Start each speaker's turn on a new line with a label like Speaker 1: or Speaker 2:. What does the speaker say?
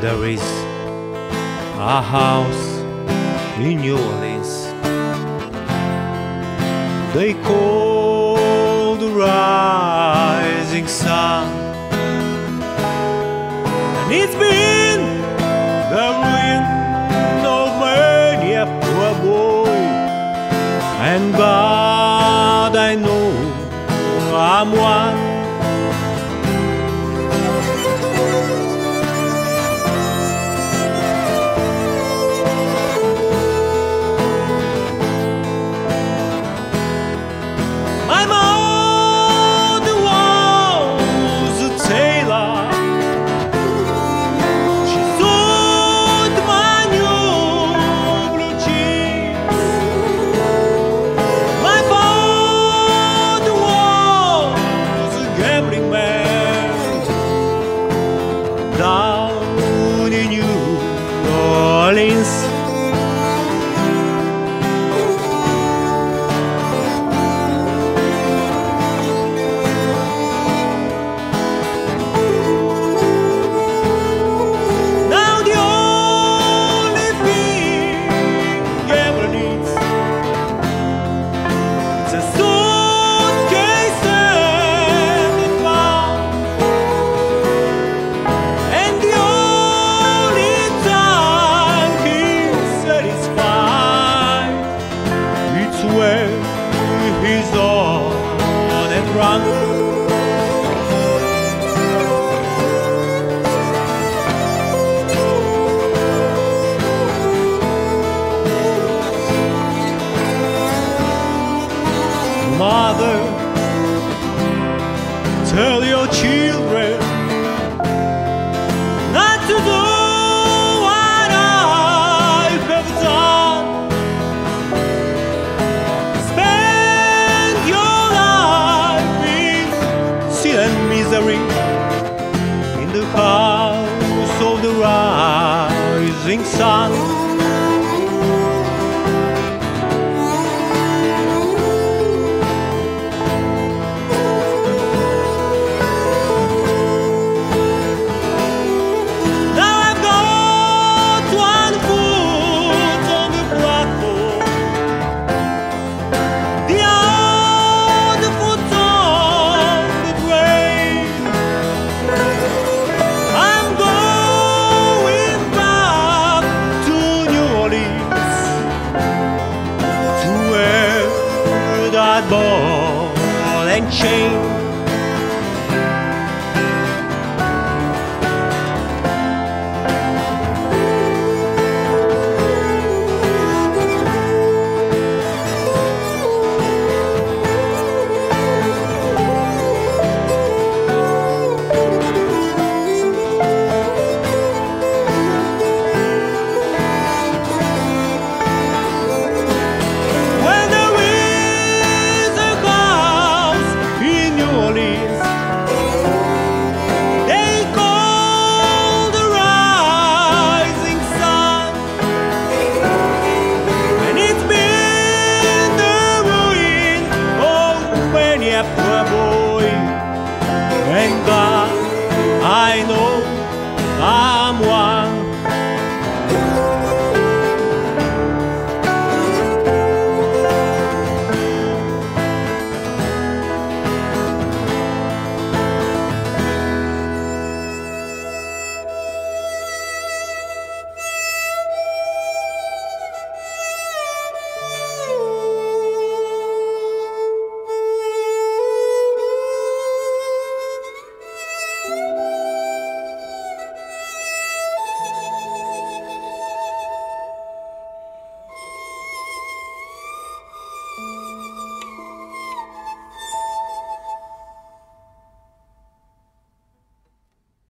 Speaker 1: There is a house in New Orleans they call the rising sun, and it's been the ruin of many a boy. And God, I know I'm one. Mother, tell your children not to do what I've ever done. Spend your life in sin and misery in the house of the rising sun. Ball and chain.